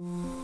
Mm.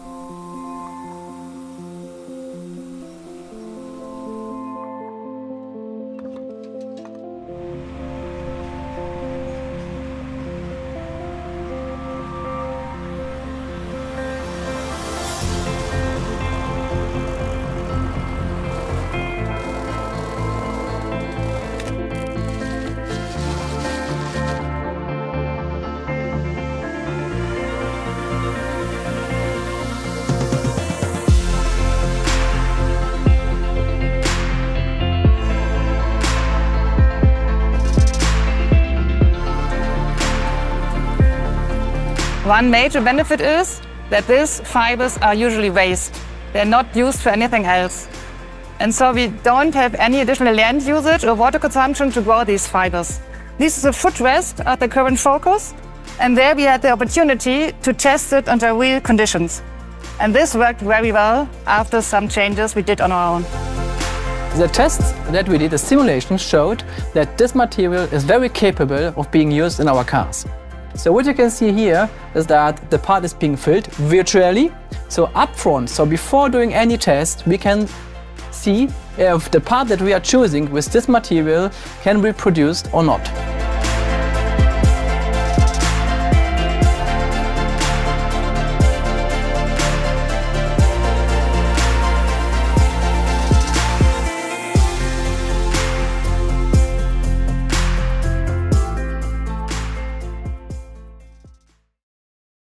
One major benefit is that these fibers are usually waste. They're not used for anything else. And so we don't have any additional land usage or water consumption to grow these fibers. This is a footrest at the current focus, and there we had the opportunity to test it under real conditions. And this worked very well after some changes we did on our own. The tests that we did, the simulation, showed that this material is very capable of being used in our cars. So what you can see here is that the part is being filled virtually. So upfront, so before doing any test, we can see if the part that we are choosing with this material can be produced or not.